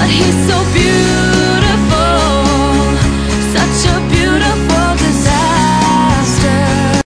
but he's so beautiful.